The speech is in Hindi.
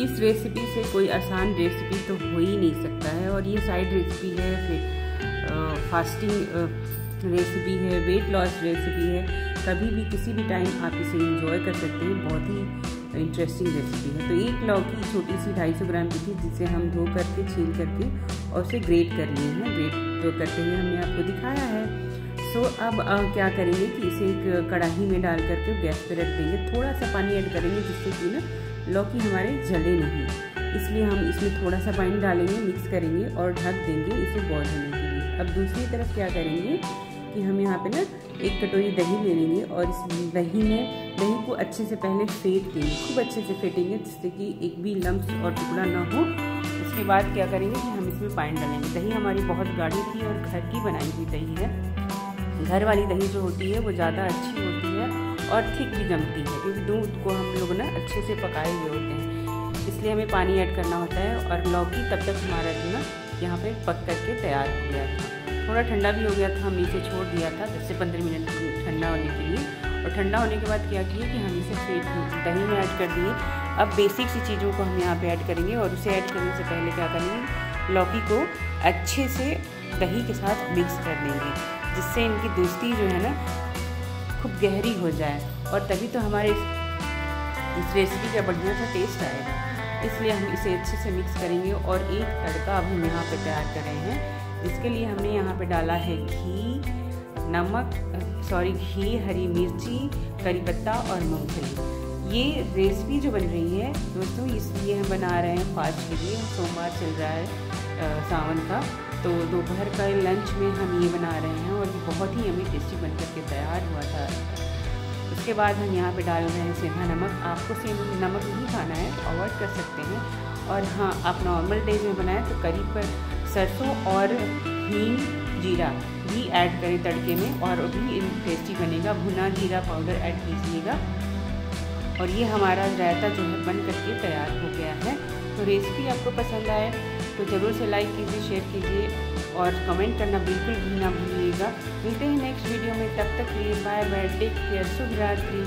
इस रेसिपी से कोई आसान रेसिपी तो हो ही नहीं सकता है और ये साइड रेसिपी है, फिर फास्टिंग रेसिपी है वेट लॉस रेसिपी है, कभी भी किसी भी टाइम आप इसे इंजॉय कर सकते हैं, बहुत ही इंटरेस्टिंग रेसिपी है। तो एक लौकी छोटी सी ढाई सौ ग्राम की थी, जिसे हम धो करके, छील करके और उसे ग्रेट कर लिए हैं। ग्रेट तो करते हुए हमने आपको दिखाया है। सो अब आ, क्या करेंगे कि इसे एक कढ़ाई में डाल करके गैस पर रख देंगे। थोड़ा सा पानी ऐड करेंगे जिससे कि ना लौकी हमारे जले नहीं। इसलिए हम इसमें थोड़ा सा पानी डालेंगे मिक्स करेंगे और ढक देंगे इसे बॉयल होने के लिए। अब दूसरी तरफ़ क्या करेंगे कि हम यहाँ पे ना एक कटोरी दही ले लेंगे और इस दही में दही को अच्छे से पहले फेंट देंगे। खूब अच्छे से फेंटेंगे जिससे कि एक भी लम्ब और टुकड़ा ना हो। उसके बाद क्या करेंगे कि हम इसमें पानी डालेंगे। दही हमारी बहुत गाढ़ी थी और घर की बनाई हुई दही है। घर वाली दही जो होती है, वो ज़्यादा अच्छी होती है और थिक भी जमती है, क्योंकि दूध को हम लोग ना अच्छे से पकाए हुए होते हैं। इसलिए हमें पानी ऐड करना होता है और लौकी तब तक हमारा जो ना यहाँ पे पक करके तैयार हो गया था। थोड़ा ठंडा भी हो गया था, हम इसे छोड़ दिया था दस से पंद्रह मिनट ठंडा होने के लिए। और ठंडा होने के बाद क्या किए कि हम इसे फिर दही में ऐड कर दिए। अब बेसिक सी चीज़ों को हम यहाँ पे ऐड करेंगे और उसे ऐड करने से पहले क्या करेंगे, लौकी को अच्छे से दही के साथ मिक्स कर देंगे जिससे इनकी दोस्ती जो है ना, खूब गहरी हो जाए। और तभी तो हमारे इस रेसिपी का बढ़िया सा टेस्ट आएगा। इसलिए हम इसे अच्छे से मिक्स करेंगे और एक तड़का अब हम यहाँ पे तैयार कर रहे हैं। इसके लिए हमने यहाँ पे डाला है घी, नमक सॉरी घी, हरी मिर्ची, करी पत्ता और मूंगफली। ये रेसिपी जो बन रही है, दोस्तों, इसलिए हम बना रहे हैं फास्ट के लिए। सोमवार चल रहा है। सावन का। तो दोपहर का लंच में हम ये बना रहे हैं और ये बहुत ही हमें टेस्टी बन करके तैयार हुआ था। उसके बाद हम यहाँ पे डाल रहे हैं सेंधा नमक। आपको सेंधा नमक नहीं खाना है अवॉइड कर सकते हैं। और हाँ आप नॉर्मल डेज़ में बनाएँ तो करीब पर सरसों और हींग जीरा भी ऐड करें तड़के में और भी टेस्टी बनेगा। भुना जीरा पाउडर ऐड कीजिएगा। और ये हमारा रायता जो है बन करके तैयार हो गया है। तो रेसिपी आपको पसंद आए तो ज़रूर से लाइक कीजिए शेयर कीजिए और कमेंट करना बिल्कुल भी ना भूलिएगा। मिलते हैं नेक्स्ट वीडियो में, तब तक लिए बाय बाय टेक केयर शुभ रात्रि।